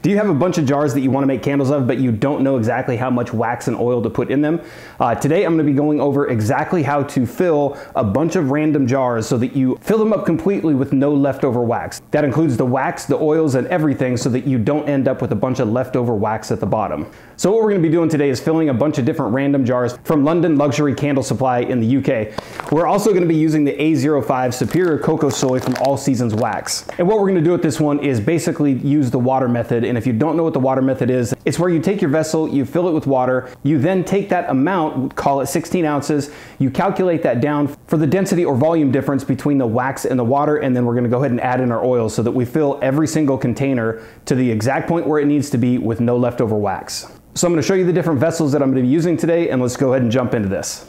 Do you have a bunch of jars that you want to make candles of, but you don't know exactly how much wax and oil to put in them? Uh, today I'm going to be going over exactly how to fill a bunch of random jars so that you fill them up completely with no leftover wax. That includes the wax, the oils, and everything so that you don't end up with a bunch of leftover wax at the bottom. So what we're going to be doing today is filling a bunch of different random jars from London Luxury Candle Supply in the UK. We're also going to be using the A05 Superior Coco Soy from All Seasons Wax. And what we're going to do with this one is basically use the water method. And if you don't know what the water method is, it's where you take your vessel, you fill it with water, you then take that amount, call it 16 ounces, you calculate that down for the density or volume difference between the wax and the water, and then we're gonna go ahead and add in our oil so that we fill every single container to the exact point where it needs to be with no leftover wax. So I'm gonna show you the different vessels that I'm gonna be using today, and let's go ahead and jump into this.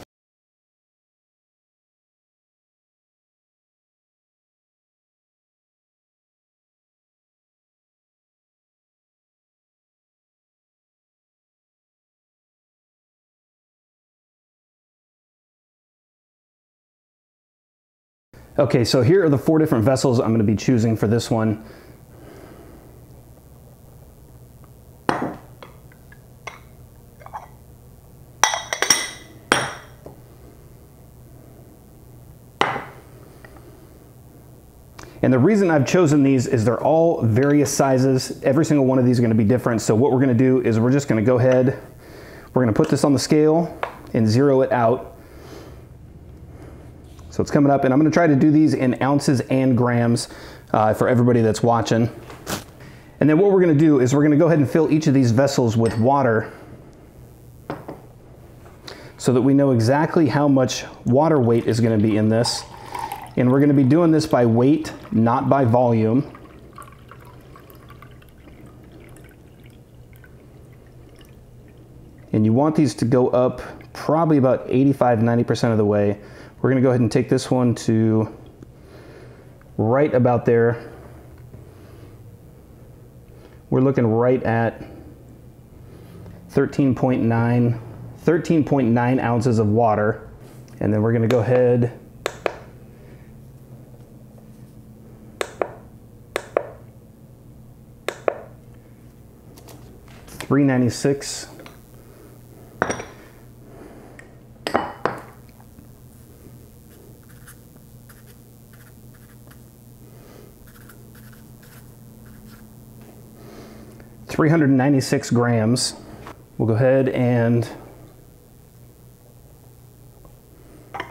Okay, so here are the four different vessels I'm going to be choosing for this one. And the reason I've chosen these is they're all various sizes. Every single one of these are going to be different. So what we're going to do is we're just going to go ahead, we're going to put this on the scale and zero it out. So it's coming up and I'm gonna try to do these in ounces and grams uh, for everybody that's watching. And then what we're gonna do is we're gonna go ahead and fill each of these vessels with water so that we know exactly how much water weight is gonna be in this. And we're gonna be doing this by weight, not by volume. And you want these to go up probably about 85, 90% of the way. We're gonna go ahead and take this one to right about there. We're looking right at 13.9, 13.9 ounces of water. And then we're gonna go ahead Three ninety six 396 grams. We'll go ahead and we're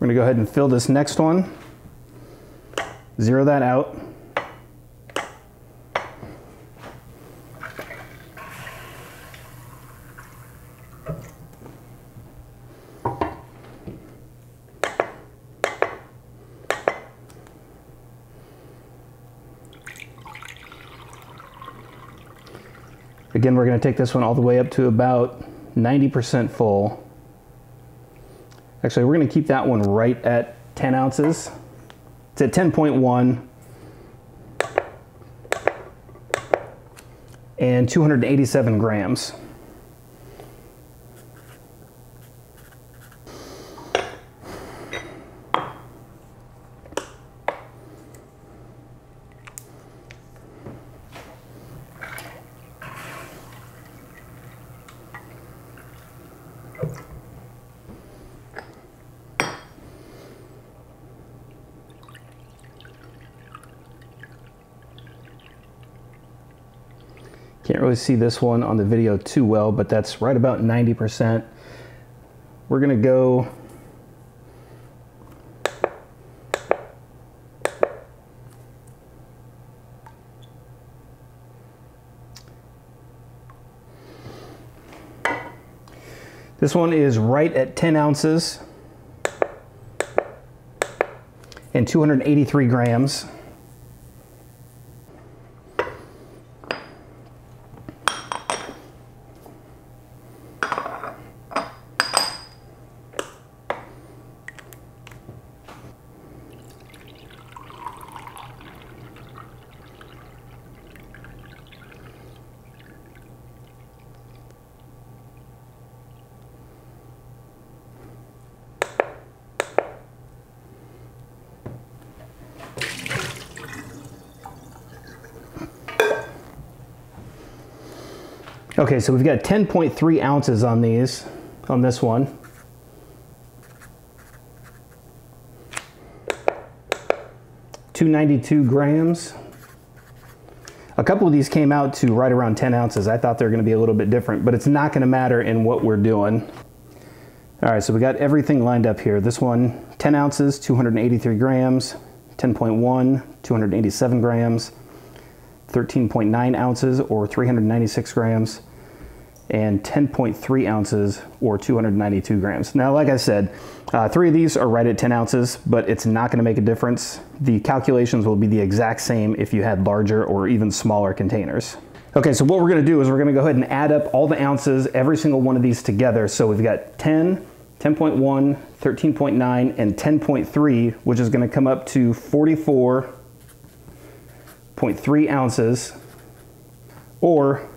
gonna go ahead and fill this next one. Zero that out. Again, we're going to take this one all the way up to about 90% full. Actually, we're going to keep that one right at 10 ounces. It's at 10.1 and 287 grams. Can't really see this one on the video too well, but that's right about 90%. We're gonna go This one is right at 10 ounces and 283 grams. Okay, so we've got 10.3 ounces on these, on this one. Two ninety-two grams. A couple of these came out to right around 10 ounces. I thought they were gonna be a little bit different, but it's not gonna matter in what we're doing. All right, so we got everything lined up here. This one, 10 ounces, 283 grams, 10.1, 287 grams, 13.9 ounces or 396 grams, and 10.3 ounces or 292 grams. Now, like I said, uh, three of these are right at 10 ounces, but it's not gonna make a difference. The calculations will be the exact same if you had larger or even smaller containers. Okay, so what we're gonna do is we're gonna go ahead and add up all the ounces, every single one of these together. So we've got 10, 10.1, 13.9, and 10.3, which is gonna come up to 44.3 ounces, or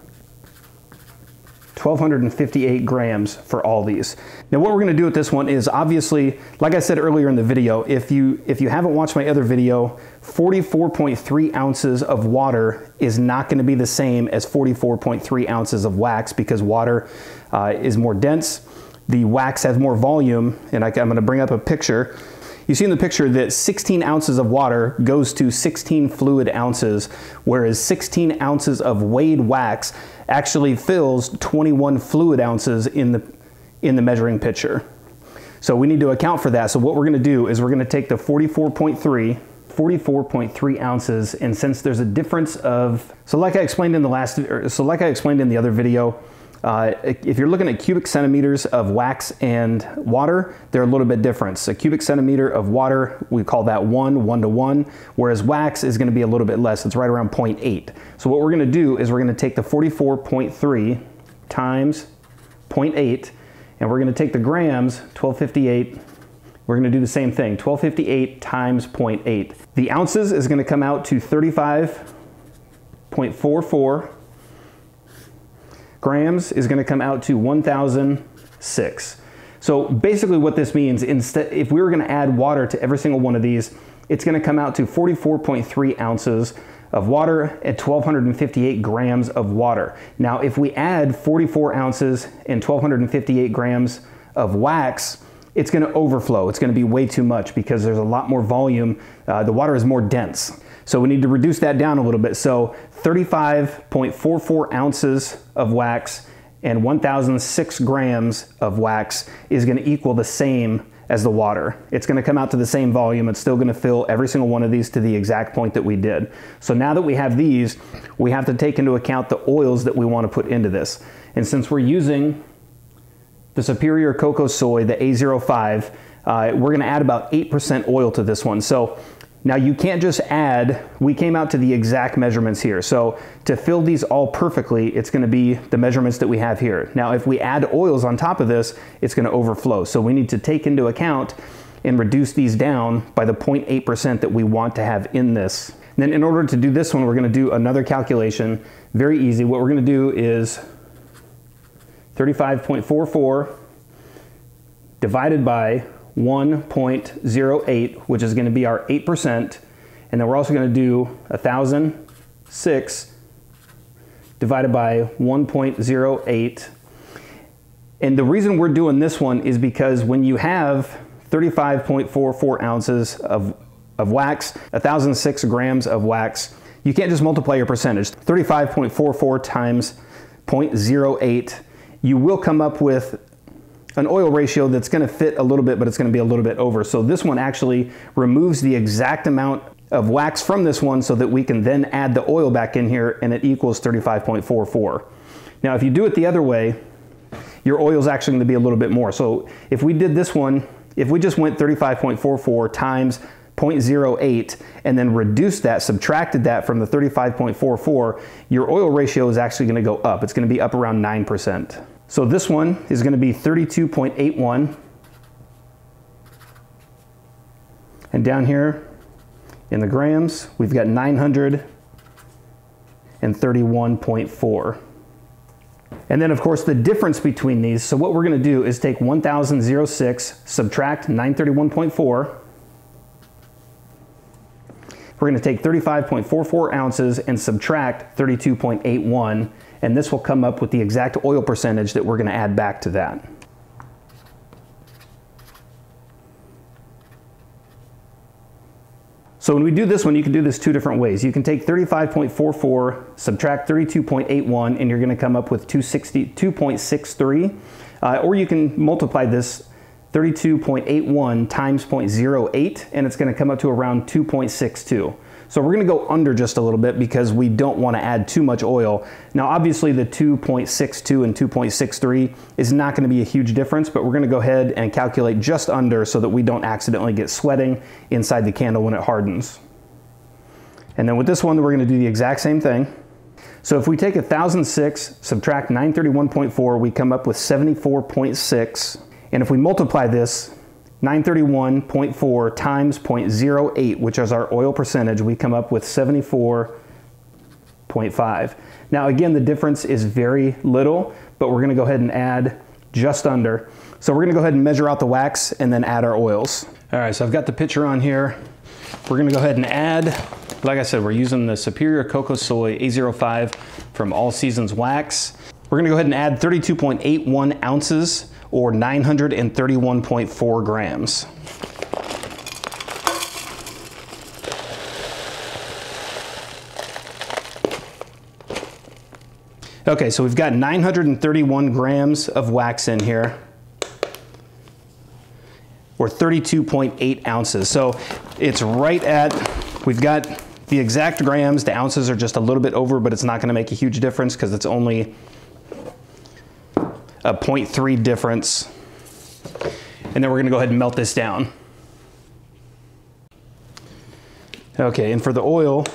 1,258 grams for all these. Now what we're gonna do with this one is obviously, like I said earlier in the video, if you, if you haven't watched my other video, 44.3 ounces of water is not gonna be the same as 44.3 ounces of wax because water uh, is more dense, the wax has more volume, and I, I'm gonna bring up a picture. You see in the picture that 16 ounces of water goes to 16 fluid ounces, whereas 16 ounces of weighed wax actually fills 21 fluid ounces in the, in the measuring pitcher. So we need to account for that. So what we're gonna do is we're gonna take the 44.3 44.3 ounces and since there's a difference of so like I explained in the last so like I explained in the other video uh, if you're looking at cubic centimeters of wax and water, they're a little bit different. So a cubic centimeter of water, we call that one, one to one, whereas wax is gonna be a little bit less. It's right around 0.8. So what we're gonna do is we're gonna take the 44.3 times 0.8, and we're gonna take the grams, 1258, we're gonna do the same thing, 1258 times 0.8. The ounces is gonna come out to 35.44 grams is gonna come out to 1,006. So basically what this means, instead, if we were gonna add water to every single one of these, it's gonna come out to 44.3 ounces of water at 1,258 grams of water. Now, if we add 44 ounces and 1,258 grams of wax, it's gonna overflow. It's gonna be way too much because there's a lot more volume. Uh, the water is more dense. So we need to reduce that down a little bit. So 35.44 ounces of wax and 1,006 grams of wax is gonna equal the same as the water. It's gonna come out to the same volume. It's still gonna fill every single one of these to the exact point that we did. So now that we have these, we have to take into account the oils that we wanna put into this. And since we're using the Superior Coco Soy, the A05, uh, we're gonna add about 8% oil to this one. So now you can't just add, we came out to the exact measurements here. So to fill these all perfectly, it's gonna be the measurements that we have here. Now if we add oils on top of this, it's gonna overflow. So we need to take into account and reduce these down by the 0.8% that we want to have in this. And then in order to do this one, we're gonna do another calculation. Very easy. What we're gonna do is 35.44 divided by 1.08, which is going to be our 8%. And then we're also going to do 1,006 divided by 1.08. And the reason we're doing this one is because when you have 35.44 ounces of, of wax, 1,006 grams of wax, you can't just multiply your percentage. 35.44 times 0.08, you will come up with an oil ratio that's going to fit a little bit, but it's going to be a little bit over. So this one actually removes the exact amount of wax from this one so that we can then add the oil back in here and it equals 35.44. Now if you do it the other way, your oil is actually to be a little bit more. So if we did this one, if we just went 35.44 times 0.08 and then reduced that, subtracted that from the 35.44, your oil ratio is actually going to go up. It's going to be up around 9%. So this one is going to be 32.81. And down here in the grams, we've got 931.4. And then of course the difference between these, so what we're gonna do is take 1006, subtract 931.4. We're gonna take 35.44 ounces and subtract 32.81 and this will come up with the exact oil percentage that we're gonna add back to that. So when we do this one, you can do this two different ways. You can take 35.44, subtract 32.81, and you're gonna come up with 262.63. Uh, or you can multiply this 32.81 times 0.08, and it's gonna come up to around 2.62. So we're gonna go under just a little bit because we don't wanna add too much oil. Now obviously the 2.62 and 2.63 is not gonna be a huge difference, but we're gonna go ahead and calculate just under so that we don't accidentally get sweating inside the candle when it hardens. And then with this one, we're gonna do the exact same thing. So if we take 1006, subtract 931.4, we come up with 74.6. And if we multiply this 931.4 times 0.08, which is our oil percentage, we come up with 74.5. Now again, the difference is very little, but we're gonna go ahead and add just under. So we're gonna go ahead and measure out the wax and then add our oils. All right, so I've got the pitcher on here. We're gonna go ahead and add, like I said, we're using the Superior Coco Soy A05 from All Seasons Wax. We're gonna go ahead and add 32.81 ounces or 931.4 grams. Okay, so we've got 931 grams of wax in here, or 32.8 ounces. So it's right at, we've got the exact grams, the ounces are just a little bit over, but it's not gonna make a huge difference because it's only a 0.3 difference. And then we're gonna go ahead and melt this down. Okay, and for the oil,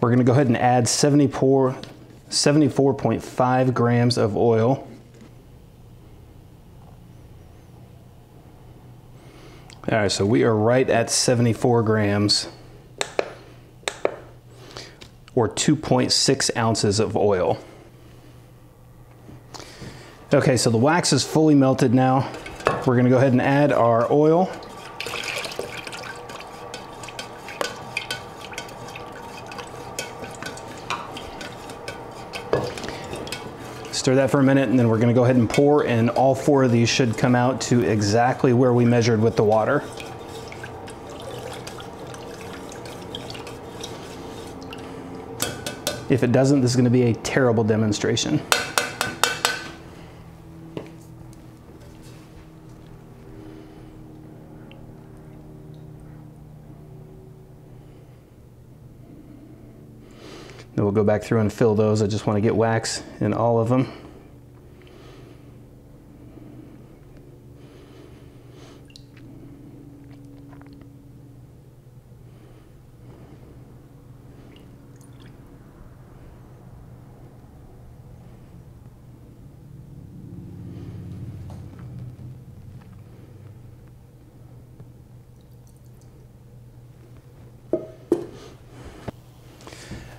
we're gonna go ahead and add 74, 74.5 grams of oil. All right, so we are right at 74 grams or 2.6 ounces of oil. Okay, so the wax is fully melted now. We're gonna go ahead and add our oil. Stir that for a minute and then we're gonna go ahead and pour and all four of these should come out to exactly where we measured with the water. If it doesn't, this is gonna be a terrible demonstration. We'll go back through and fill those. I just want to get wax in all of them.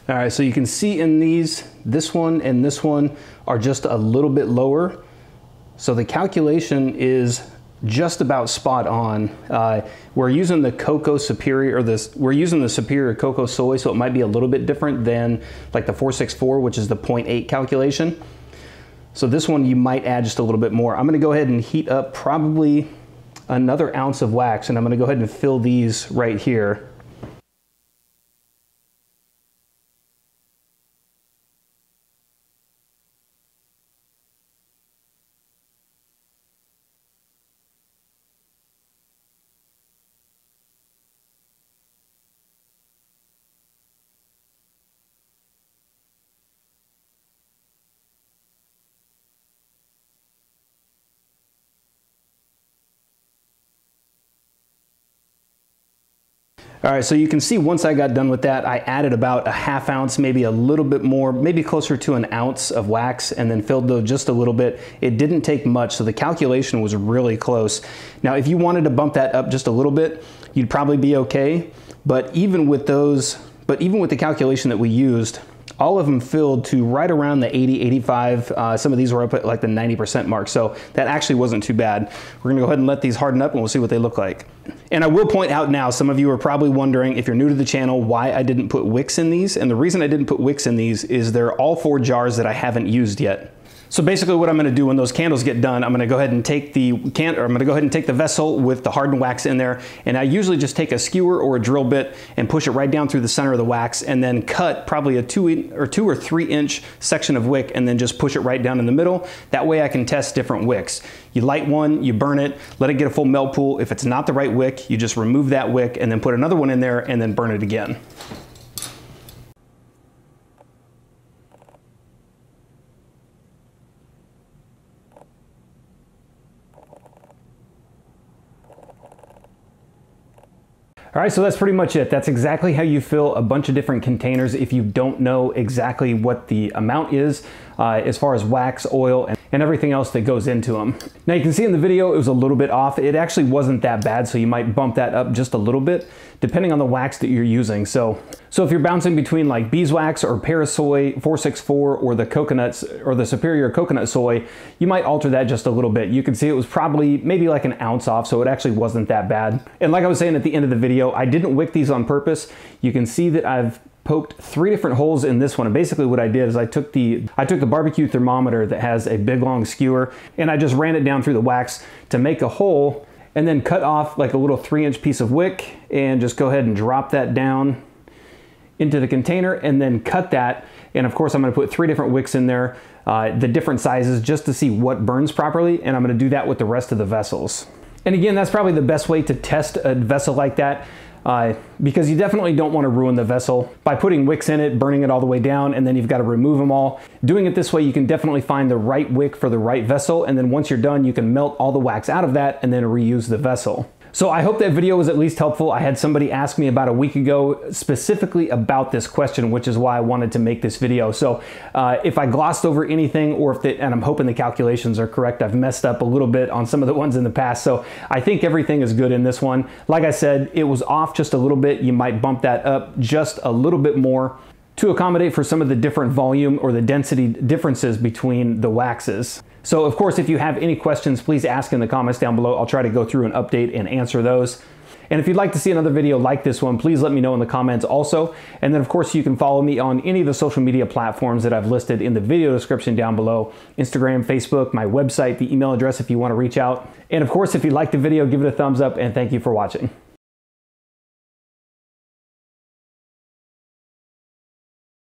All right, so you can see in these, this one and this one are just a little bit lower. So the calculation is just about spot on. Uh, we're using the Coco Superior, or this, we're using the Superior Coco Soy, so it might be a little bit different than like the 464, which is the 0.8 calculation. So this one you might add just a little bit more. I'm gonna go ahead and heat up probably another ounce of wax, and I'm gonna go ahead and fill these right here. All right, so you can see once I got done with that, I added about a half ounce, maybe a little bit more, maybe closer to an ounce of wax and then filled those just a little bit. It didn't take much, so the calculation was really close. Now, if you wanted to bump that up just a little bit, you'd probably be okay. But even with those, but even with the calculation that we used, all of them filled to right around the 80, 85. Uh, some of these were up at like the 90% mark, so that actually wasn't too bad. We're gonna go ahead and let these harden up and we'll see what they look like. And I will point out now, some of you are probably wondering, if you're new to the channel, why I didn't put wicks in these. And the reason I didn't put wicks in these is they're all four jars that I haven't used yet. So basically what I'm gonna do when those candles get done, I'm gonna go ahead and take the can, or I'm gonna go ahead and take the vessel with the hardened wax in there, and I usually just take a skewer or a drill bit and push it right down through the center of the wax, and then cut probably a two or two or three inch section of wick, and then just push it right down in the middle. That way I can test different wicks. You light one, you burn it, let it get a full melt pool. If it's not the right wick, you just remove that wick and then put another one in there and then burn it again. All right, so that's pretty much it. That's exactly how you fill a bunch of different containers if you don't know exactly what the amount is uh, as far as wax, oil, and, and everything else that goes into them. Now you can see in the video it was a little bit off. It actually wasn't that bad, so you might bump that up just a little bit depending on the wax that you're using. So, so if you're bouncing between like beeswax or Parasoy 464 or the coconuts or the Superior coconut soy, you might alter that just a little bit. You can see it was probably maybe like an ounce off, so it actually wasn't that bad. And like I was saying at the end of the video, I didn't wick these on purpose. You can see that I've poked three different holes in this one. And basically what I did is I took the I took the barbecue thermometer that has a big long skewer and I just ran it down through the wax to make a hole and then cut off like a little three inch piece of wick and just go ahead and drop that down into the container and then cut that. And of course I'm gonna put three different wicks in there, uh, the different sizes just to see what burns properly. And I'm gonna do that with the rest of the vessels. And again, that's probably the best way to test a vessel like that uh, because you definitely don't want to ruin the vessel by putting wicks in it, burning it all the way down, and then you've got to remove them all. Doing it this way, you can definitely find the right wick for the right vessel, and then once you're done, you can melt all the wax out of that and then reuse the vessel. So I hope that video was at least helpful. I had somebody ask me about a week ago specifically about this question, which is why I wanted to make this video. So uh, if I glossed over anything or if, the, and I'm hoping the calculations are correct, I've messed up a little bit on some of the ones in the past. So I think everything is good in this one. Like I said, it was off just a little bit. You might bump that up just a little bit more to accommodate for some of the different volume or the density differences between the waxes. So of course, if you have any questions, please ask in the comments down below. I'll try to go through and update and answer those. And if you'd like to see another video like this one, please let me know in the comments also. And then of course you can follow me on any of the social media platforms that I've listed in the video description down below. Instagram, Facebook, my website, the email address if you want to reach out. And of course, if you liked the video, give it a thumbs up and thank you for watching.